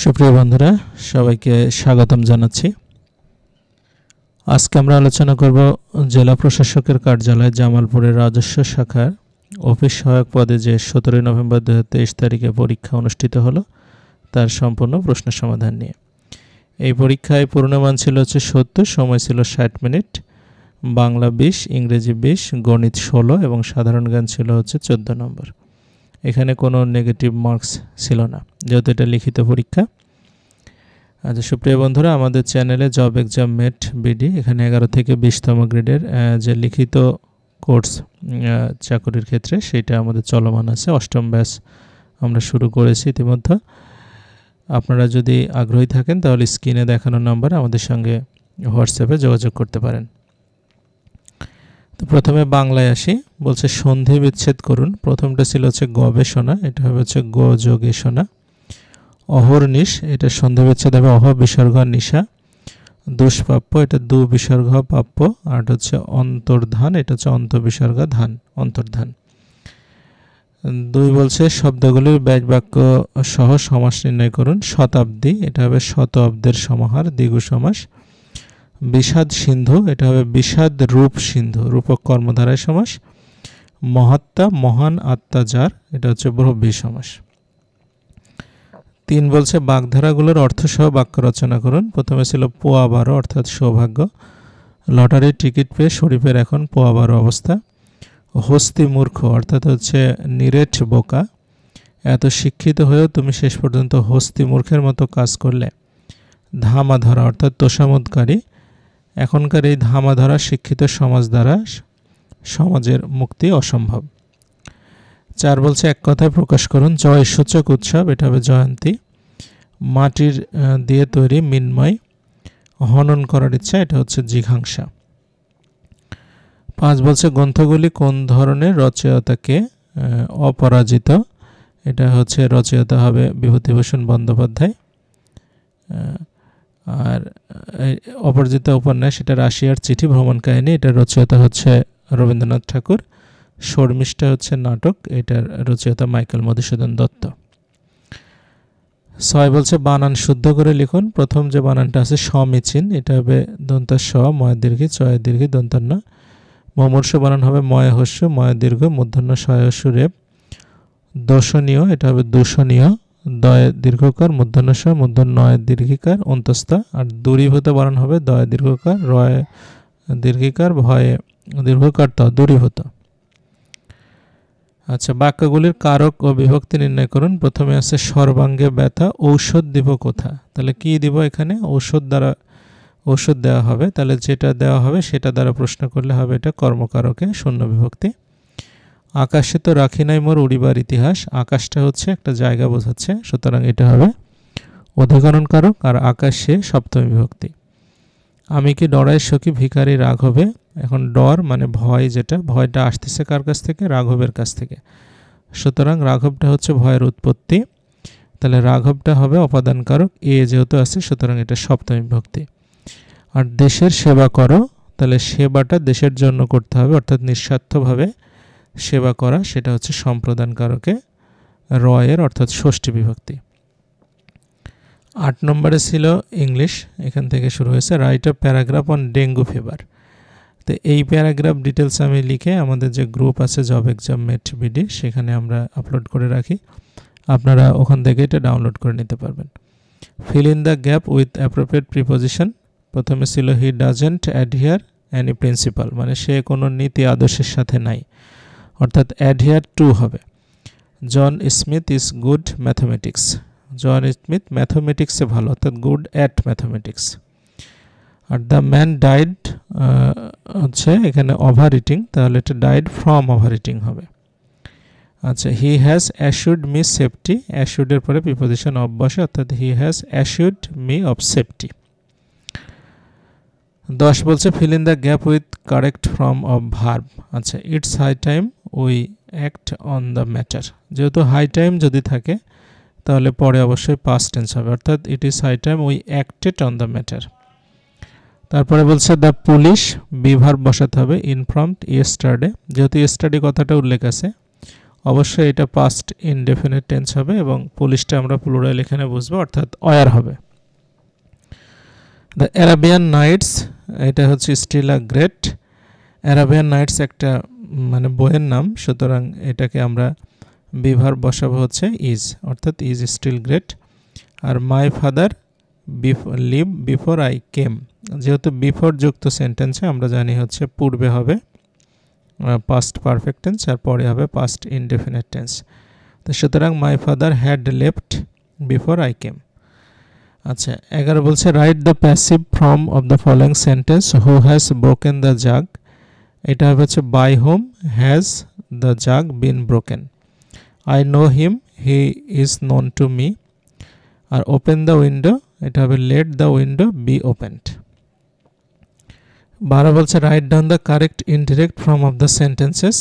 সুপ্রিয় বন্ধুরা, সবাইকে স্বাগতম জানাচ্ছি। আজকে আমরা আলোচনা করব জেলা প্রশাসকের কার্যালয় জামালপুরের রাজস্ব শাখার অফিস সহায়ক পদে যে সতেরোই নভেম্বর দু হাজার তেইশ তারিখে পরীক্ষা অনুষ্ঠিত হলো, তার সম্পূর্ণ প্রশ্ন সমাধান নিয়ে। এই পরীক্ষায় পূর্ণমান ছিল হচ্ছে সত্তর, সময় ছিল ষাট মিনিট। বাংলা বিশ, ইংরেজি বিশ, গণিত ষোলো এবং সাধারণ জ্ঞান ছিল হচ্ছে চোদ্দ নম্বর। এখানে কোনো নেগেটিভ মার্কস ছিল না, যেহেতু এটা লিখিত পরীক্ষা। আচ্ছা সুপ্রিয় বন্ধুরা, আমাদের চ্যানেলে জব এক্সাম মেট বিডি এখানে এগারো থেকে বিশতম গ্রেডের যে লিখিত কোর্স চাকরির ক্ষেত্রে, সেটা আমাদের চলমান আছে। অষ্টম ব্যাস আমরা শুরু করেছি ইতিমধ্যে। আপনারা যদি আগ্রহী থাকেন, তাহলে স্ক্রিনে দেখানো নাম্বার আমাদের সঙ্গে হোয়াটসঅ্যাপে যোগাযোগ করতে পারেন। প্রথমে বাংলায় আসি। বলছে, সন্ধি বিচ্ছেদ করুন। প্রথমটা ছিল হচ্ছে গবেষণা, এটা হবে হচ্ছে গযোগেষণা। অহর্নিশ, এটা সন্ধি বিচ্ছেদ হবে অহ বিসর্গ নিশা। দুষ্প্রাপ্য, এটা দু বিসর্গ প্রাপ্য। আর হচ্ছে অন্তর্ধান, এটা হচ্ছে অন্তবিসর্গ ধান, অন্তর্ধান। দুই বলছে, শব্দগুলির ব্যাজ বাক্য সহ সমাস নির্ণয় করুন। শতাব্দী, এটা হবে শতাব্দের সমাহার, দ্বিগু সমাস। বিষাদ সিন্ধু, এটা হবে বিষাদ রূপ সিন্ধু, রূপক কর্মধারায় সমাস। মহাত্মা মহান আত্মা যার, এটা হচ্ছে ব্রহ্মী সমাস। তিন বলছে, বাগধারাগুলোর অর্থসহ বাক্য রচনা করুন। প্রথমে ছিল পোয়া বারো অর্থাৎ সৌভাগ্য। লটারির টিকিট পেয়ে শরীফের এখন পোয়া বারো অবস্থা। হস্তি মূর্খ, অর্থাৎ হচ্ছে নিরেট বোকা। এত শিক্ষিত হয়েও তুমি শেষ পর্যন্ত হস্তি মূর্খের মতো কাজ করলে। ধামা ধরা অর্থাৎ তোষামোদকারী। এখনকার এই ধামা ধরা শিক্ষিত সমাজ দ্বারা সমাজের মুক্তি অসম্ভব। চার বলছে, এক কথায় প্রকাশ করুন, জয় সূচক উৎসব, এটা হবে জয়ন্তী। মাটির দিয়ে তৈরি মিনময়, হনন করার ইচ্ছা, এটা হচ্ছে জিঘাংসা। পাঁচ বলছে, গ্রন্থগুলি কোন ধরনের রচয়তাকে অপরাজিত? এটা হচ্ছে, রচয়তা হবে বিভূতিভূষণ বন্দ্যোপাধ্যায়। আর অপরাজিত উপন্যাস, এটা রাশিয়ার চিঠি ভ্রমণ কাহিনী, এটার রচয়িতা হচ্ছে রবীন্দ্রনাথ ঠাকুর। শর্মিষ্ঠা হচ্ছে নাটক, এটার রচয়িতা মাইকেল মধুসূদন দত্ত। ছয় বলছে, বানান শুদ্ধ করে লিখুন। প্রথম যে বানানটা আছে সমিচিন এটা হবে দন্তার স ময় দীর্ঘি, চয় দীর্ঘি, দন্তান্ন। মমর্ষ বানান হবে ময় হস্য, ময় দীর্ঘ মূর্ধন্য শয় রেপ দর্শনীয়, এটা হবে দূষণীয়। দয় দীর্ঘকার মূর্ধন্য স মূর্ধন্য নয় দীর্ঘিকার, অন্তস্থা, আর দূরীভূত বানান হবে দয় দীর্ঘকার, রয় দীর্ঘিকার, ভয়ে দীর্ঘকার ত, দূরীভূত। আচ্ছা বাক্যগুলির কারক ও বিভক্তি নির্ণয় করুন। প্রথমে আছে সর্বাঙ্গে ব্যথা, ঔষধ দিব কোথা? তাহলে কি দিব এখানে? ঔষধ দ্বারা, ঔষধ দেওয়া হবে। তাহলে যেটা দেওয়া হবে সেটা দ্বারা প্রশ্ন করলে হবে এটা কর্মকারকে শূন্য বিভক্তি। আকাশে তো রাখি নাই মোর উড়িবার ইতিহাস, আকাশটা হচ্ছে একটা জায়গা বোঝাচ্ছে, সুতরাং এটা হবে অধিকরণ কারক আর আকাশে সপ্তমী বিভক্তি। আমি কি ডরাই সখী ভিখারি রাঘবে এখন ডর মানে ভয় যেটা, ভয়টা আসতেছে কার কাছ থেকে? রাঘবের কাছ থেকে। সুতরাং রাঘবটা হচ্ছে ভয়ের উৎপত্তি। তাহলে রাঘবটা হবে অপাদান কারক এ যেহেতু আছে, সুতরাং এটা সপ্তমী বিভক্তি। আর দেশের সেবা করো, তাহলে সেবাটা দেশের জন্য করতে হবে, অর্থাৎ নিঃস্বার্থভাবে সেবা করা, সেটা হচ্ছে সম্প্রদান কারকে রয়ের অর্থাৎ ষষ্ঠী বিভক্তি। আট নম্বরে ছিল ইংলিশ, এখান থেকে শুরু হয়েছে write a paragraph on dengue fever. তো এই প্যারাগ্রাফ ডিটেলস আমি লিখে আমাদের যে গ্রুপ আছে জব এক্সাম মেট বিডি, সেখানে আমরা আপলোড করে রাখি। আপনারা ওখান থেকে এটা ডাউনলোড করে নিতে পারবেন। Fill in the gap with appropriate preposition প্রথমে ছিল he doesn't adhere any principle মানে সে কোনো নীতি আদর্শের সাথে নাই। অর্থাৎ অ্যাডহিয়ার টু হবে। John Smith is good mathematics John Smith ম্যাথামেটিক্সে ভালো, অর্থাৎ গুড অ্যাট ম্যাথামেটিক্স আর দ্য ম্যান ডাইড হচ্ছে এখানে ওভার ইটিং তাহলে এটা ডাইড ফ্রম ওভার ইটিং হবে। আচ্ছা he has assured me safety অ্যাসুডের পরে প্রিপোজিশন অফ বসে, অর্থাৎ he has assured me of safety দশ বলছে fill in the gap with correct form of verb আচ্ছা it's high time we act on the matter যেহেতু high time যদি থাকে, তাহলে পরে অবশ্যই পাস্ট টেন্স হবে। অর্থাৎ it is high time we acted on the matter তারপরে বলছে দ্য পুলিশ বিভার বসাতে হবে ইনফ্রমড ইয়েস্টারডে যেহেতু ইয়েস্টারডে কথাটা উল্লেখ আছে, অবশ্যই এটা পাস্ট ইনডেফিনিট টেন্স হবে এবং পুলিশটা আমরা প্লুরাল এখানে বুঝব, অর্থাৎ অয়ার হবে। দ্য অ্যারাবিয়ান নাইটস এটা হচ্ছে still a great Arabian Nights একটা মানে বইয়ের নাম, সুতরাং এটাকে আমরা বিভার বসাবো হচ্ছে ইজ অর্থাৎ is still great R my father live before I came যেহেতু বিফোর যুক্ত সেন্টেন্সে আমরা জানি হচ্ছে পূর্বে হবে পাস্ট পারফেক্ট টেন্স আর পরে হবে পাস্ট ইনডেফিনেট টেন্স তো সুতরাং my father had left before I came আচ্ছা এগারো বলছে write the passive form of the following sentence who has broken the jug এটা হচ্ছে by whom has the jug been broken I know him he is known to me R open the window এটা হবে let the window be opened বারো বলছে write down the correct indirect form of the sentences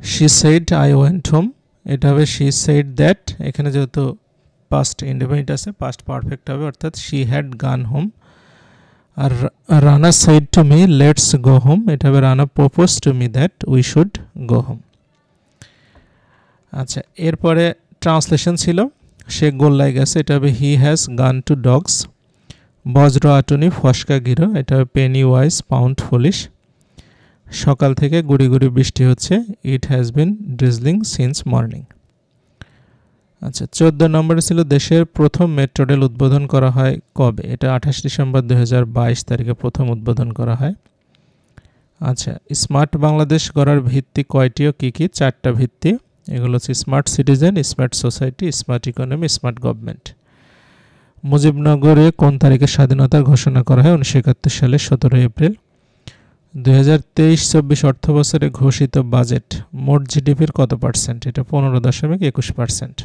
she said I went home এটা হবে she said that এখানে যেহেতু past independent আছে past perfect হবে, অর্থাৎ she had gone home R Rana said to me let's go home এটা হবে Rana propose to me that we should go home আচ্ছা এরপরে ট্রান্সলেশন ছিল, সে গোল্লায় গেছে। এটা হবে he has gone to dogs বজ্র আটনি ফসকা গিরো, এটা হবে পেনি ওয়াইজ পাউন্ড ফুলিশ সকাল থেকে গুড়ি গুড়ি বৃষ্টি হচ্ছে। It has been drizzling since morning আচ্ছা চোদ্দ নম্বরে ছিল দেশের প্রথম মেট্রো রেল উদ্বোধন করা হয় কবে? এটা আঠাশ ডিসেম্বর দু হাজার বাইশ তারিখে প্রথম উদ্বোধন করা হয়। আচ্ছা স্মার্ট বাংলাদেশ গড়ার ভিত্তি কয়টি ও কী কী? চারটা ভিত্তি। এগুলো হচ্ছে smart citizen, smart society, smart economy, smart government. মুজিবনগরে কোন তারিখে স্বাধীনতা ঘোষণা করা হয়? উনিশশো একাত্তর সালের সতেরোই এপ্রিল। দুই হাজার তেইশ চব্বিশ অর্থ বছরে ঘোষিত বাজেট মোট জিডিপির কত পার্সেন্ট এটা পনেরো দশমিক একুশ পার্সেন্ট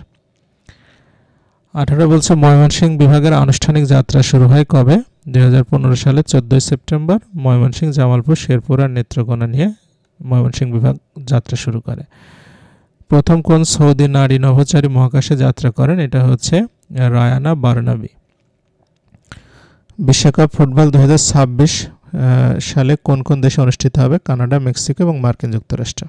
আঠারো বলছে, ময়মনসিংহ বিভাগের আনুষ্ঠানিক যাত্রা শুরু হয় কবে? দু হাজার পনেরো সালে চোদ্দোই সেপ্টেম্বর, ময়মনসিংহ, জামালপুর, শেরপুর আর নেত্রকোনা নিয়ে ময়মনসিংহ বিভাগ যাত্রা শুরু করে। প্রথম কোন সৌদি নারী নভোচারী মহাকাশে যাত্রা করেন? এটা হচ্ছে রায়ানা বারনাবি। বিশ্বকাপ ফুটবল দু হাজার ছাব্বিশ সালে কোন কোন দেশে অনুষ্ঠিত হবে? কানাডা, মেক্সিকো এবং মার্কিন যুক্তরাষ্ট্র।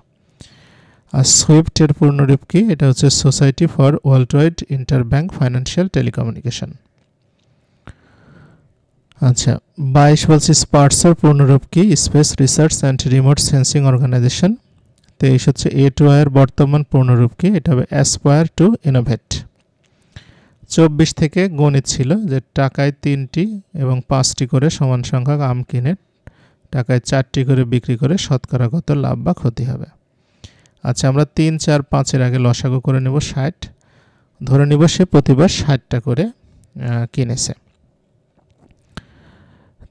আর সুইফটের পূর্ণরূপ কি? এটা হচ্ছে Society for Worldwide Interbank Financial Telecommunication আচ্ছা বাইশ বলছি স্পার্টসের পূর্ণরূপ কি? Space Research and Remote Sensing Organization তেইশ হচ্ছে এ টু আয়ের বর্তমান পূর্ণরূপ কি? এটা হবে অ্যাসপায়ার টু ইনোভেট চব্বিশ থেকে গণিত ছিল যে টাকায় তিনটি এবং পাঁচটি করে সমান সংখ্যক আম কিনে, টাকায় চারটি করে বিক্রি করে শতকরা কত লাভ বা ক্ষতি হবে। আচ্ছা আমরা তিন, চার, পাঁচের আগে লসাগু করে নেব ষাট। ধরে নিব সে প্রতিবার ষাটটা করে কিনেছে।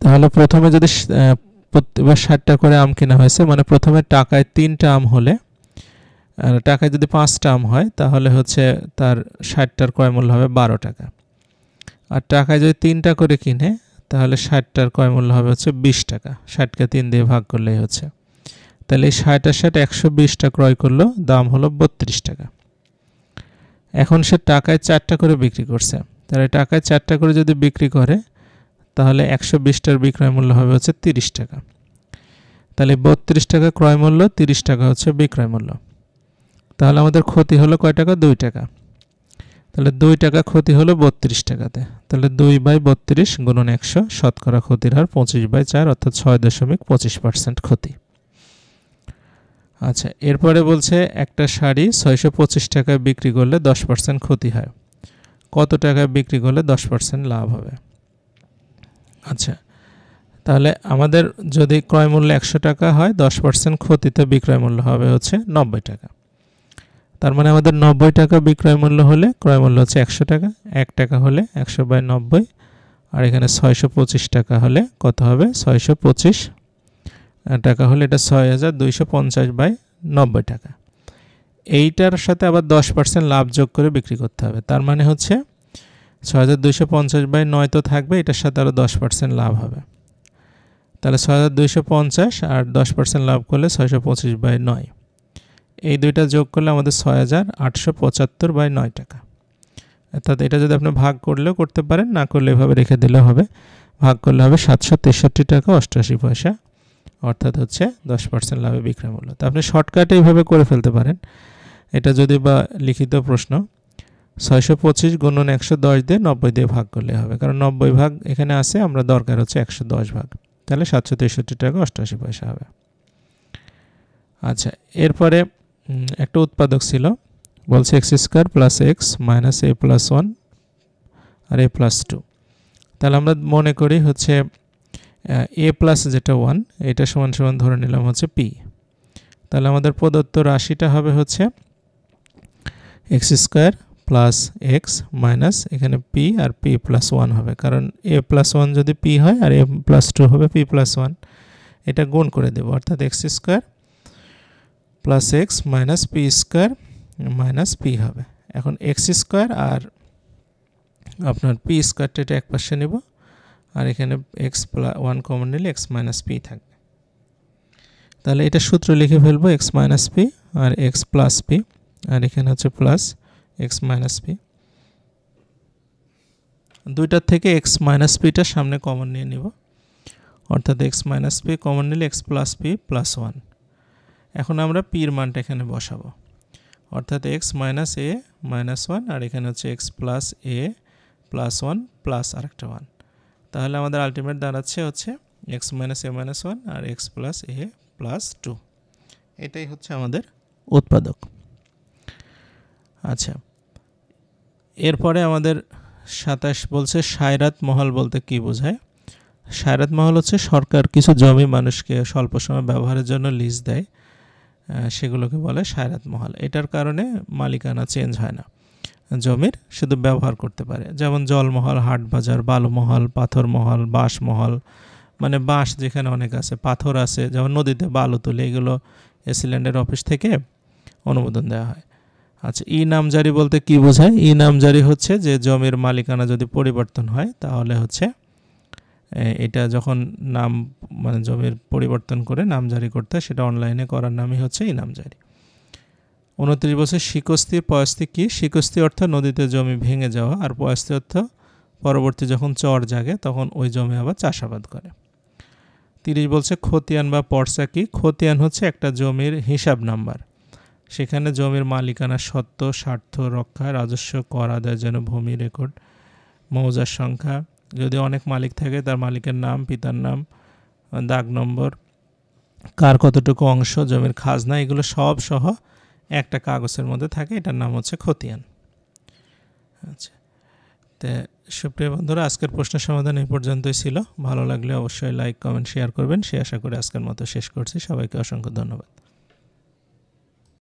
তাহলে প্রথমে যদি প্রতিবার ষাটটা করে আম কেনা হয়েছে মানে প্রথমে টাকায় তিনটা আম হলে টাকায় যদি পাঁচটা আম হয়, তাহলে হচ্ছে তার ষাটটার ক্রয় মূল্য হবে বারো টাকা। আর টাকায় যদি তিনটা করে কিনে, তাহলে ষাটটার ক্রয় মূল্য হবে হচ্ছে বিশ টাকা। ষাটকে তিন দিয়ে ভাগ করলেই হচ্ছে। তাহলে এই ষাট ষাট একশো বিশটা ক্রয় করল, দাম হলো বত্রিশ টাকা। এখন সে টাকায় চারটা করে বিক্রি করছে। তাহলে টাকায় চারটা করে যদি বিক্রি করে, তাহলে একশো বিশটার বিক্রয় মূল্য হবে হচ্ছে তিরিশ টাকা। তাহলে বত্রিশ টাকা ক্রয় মূল্য, তিরিশ টাকা হচ্ছে বিক্রয় মূল্য। তাহলে আমাদের ক্ষতি হলো কয় টাকা? দুই টাকা। তাহলে দুই টাকা ক্ষতি হলো বত্রিশ টাকাতে। তাহলে দুই বাই বত্রিশ গুণন একশো, শতকরা ক্ষতির হার পঁচিশ বাই চার, অর্থাৎ ছয় দশমিক পঁচিশ পার্সেন্ট ক্ষতি। আচ্ছা এরপরে বলছে, একটা শাড়ি ছয়শো পঁচিশ টাকায় বিক্রি করলে দশ পার্সেন্ট ক্ষতি হয়। কত টাকায় বিক্রি করলে দশ পার্সেন্ট লাভ হবে? আচ্ছা তাহলে আমাদের যদি ক্রয় মূল্য একশো টাকা হয়, দশ পার্সেন্ট ক্ষতিতে বিক্রয় মূল্য হবে হচ্ছে নব্বই টাকা। তার মানে আমাদের নব্বই টাকা বিক্রয় মূল্য হলে ক্রয় মূল্য হচ্ছে একশো টাকা, এক টাকা হলে একশো বাই নব্বই, আর এখানে ছয়শো পঁচিশ টাকা হলে কত হবে? ছয়শো পঁচিশ টাকা হলে এটা ছয় হাজার দুইশো পঞ্চাশ বাই নব্বই টাকা। এইটার সাথে আবার দশ পার্সেন্ট লাভ যোগ করে বিক্রি করতে হবে। তার মানে হচ্ছে ছয় হাজার দুইশো পঞ্চাশ বাই নয় তো থাকবে, এটার সাথে আরও দশ পার্সেন্ট লাভ হবে। তাহলে ছয় হাজার দুইশো পঞ্চাশ আর দশ পার্সেন্ট লাভ করলে ছয়শো পঁচিশ বাই নয়। এই দুইটা যোগ করলে আমাদের ছয় হাজার আটশো পঁচাত্তর বাই নয় টাকা। অর্থাৎ এটা যদি আপনি ভাগ করলেও করতে পারেন, না করলে এভাবে রেখে দিলেও হবে। ভাগ করলে হবে সাতশো তেষট্টি টাকা অষ্টআশি পয়সা। অর্থাৎ হচ্ছে দশ পার্সেন্ট লাভে বিক্রয় মূল্য। তো আপনি শর্টকাটে এইভাবে করে ফেলতে পারেন। এটা যদি বা লিখিত প্রশ্ন, ছয়শো পঁচিশ গুণন একশো দশ দিয়ে নব্বই দিয়ে ভাগ করলে হবে। কারণ নব্বই ভাগ এখানে আছে, আমরা দরকার হচ্ছে একশো দশ ভাগ। তাহলে সাতশো তেষট্টি টাকা অষ্টআশি পয়সা হবে। আচ্ছা এরপরে একটা উৎপাদক ছিল, বলছে x square plus x minus a plus one R A plus two. তাহলে আমরা মনে করি হচ্ছে এ প্লাস যেটা ওয়ান এটা সমান সমান ধরে নিলাম হচ্ছে পি তাহলে আমাদের প্রদত্ত রাশিটা হবে হচ্ছে x square plus x minus এখানে পি আর পি প্লাস ওয়ান হবে। কারণ এ প্লাস ওয়ান যদি পি হয় আর এ প্লাস টু হবে পি প্লাস ওয়ান এটা গুণ করে দেবো। অর্থাৎ x square plus x minus p square minus p হবে। এখন এক্স স্কোয়ার আর আপনার পি স্কোয়ারটা এটা এক পাশে নেব। আর এখানে এক্স ওয়ান কমন নিলে এক্স মাইনাস পি থাকবে। তাহলে এটা সূত্র লিখে ফেলব এক্স মাইনাস পি আর এক্স প্লাস পি আর এখানে হচ্ছে প্লাস এক্স মাইনাস পি দুইটার থেকে এক্স মাইনাস পিটা সামনে কমন নিয়ে নিব। অর্থাৎ এক্স মাইনাস পি কমন নিলে x plus p plus one এখন আমরা পির মানটা এখানে বসাবো। অর্থাৎ x minus a minus one আর এখানে হচ্ছে x plus a plus one plus আরেকটা ওয়ান তাহলে আমাদের আলটিমেট দাঁড়াচ্ছে হচ্ছে x minus a minus one R x plus a plus two এটাই হচ্ছে আমাদের উৎপাদক। আচ্ছা এরপরে আমাদের সাতাশ বলছে সায়রাত মহল বলতে কি বোঝায়? সায়রাত মহল হচ্ছে সরকার কিছু জমি মানুষকে স্বল্প সময় ব্যবহারের জন্য লিজ দেয় সেগুলোকে বলে সায়রাত মহল। এটার কারণে মালিকানা চেঞ্জ হয় না। জমির শুধু ব্যবহার করতে পারে। যেমন জলমহল হাট বাজার বালুমহল, পাথরমহল, বাঁশমহল মানে বাঁশ যেখানে অনেক আছে, পাথর আছে, যেমন নদীতে বালু তুলে এগুলো এসিল্যান্ডের অফিস থেকে অনুমোদন দেওয়া হয়। আচ্ছা ই নামজারি বলতে কি বোঝায়? ই নামজারি হচ্ছে যে জমির মালিকানা যদি পরিবর্তন হয়, তাহলে হচ্ছে এটা যখন নাম মানে জমির পরিবর্তন করে নামজারি করতে সেটা অনলাইনে করার নামই হচ্ছে ই নামজারি। উনত্রিশ বছর শিকস্তি, পয়স্তি কি? শিকস্তি অর্থ নদীতে জমি ভেঙে যাওয়া আর পয়স্তি অর্থ পরবর্তী যখন চর জাগে তখন ওই জমি আবার চাষাবাদ করে। তিরিশ বলছে খতিয়ান বা পর্সা কি? খতিয়ান হচ্ছে একটা জমির হিসাব নাম্বার। সেখানে জমির মালিকানা সত্ত্ব স্বার্থ, রক্ষা, রাজস্ব, কর আদায়ের জন্য ভূমি রেকর্ড, মৌজার সংখ্যা। যদি অনেক মালিক থাকে তার মালিকের নাম, পিতার নাম, দাগ নম্বর, কার কতটুকু অংশ, জমির খাজনা, এগুলো সব সহ একটা কাগজের মধ্যে থাকে, এটার নাম হচ্ছে খতিয়ান। আচ্ছা তো সুপ্রিয় বন্ধুরা, আজকের প্রশ্ন সমাধান এই পর্যন্তই ছিল। ভালো লাগলে অবশ্যই লাইক, কমেন্ট, শেয়ার করবেন। সে আশা করে আজকের মতো শেষ করছি। সবাইকে অসংখ্য ধন্যবাদ।